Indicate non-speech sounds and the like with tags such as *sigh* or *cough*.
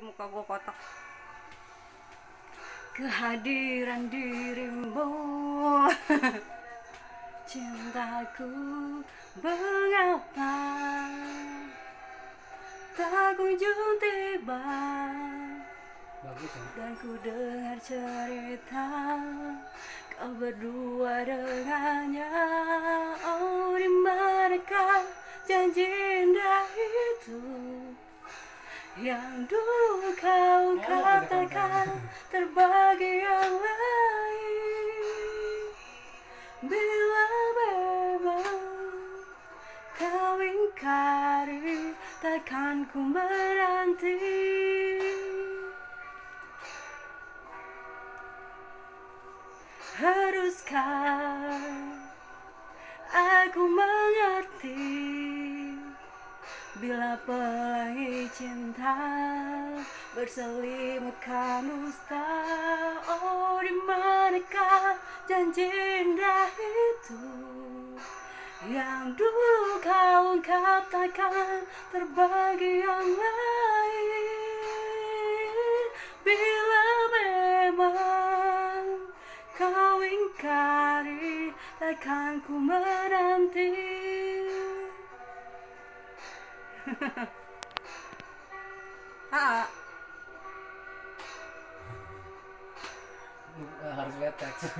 muka gue kotak. Kehadiran dirimu. *laughs* Cintaku mengapa tak kunjung tiba? Bagus ya? Dan ku dengar cerita kau berdua dengannya. Oh di manakah janji indah itu yang dulu kau katakan terbagi yang lain. Bila memang kau ingkari takkan ku menanti Haruskah aku mengerti Bila pelangi cinta berselimutkan dusta Oh di manakah janji indah itu? Yang dulu kau ungkap takkan terbagi yang lain. Bila memang kau ingkari takkan ku menanti Eh, harus lihat teks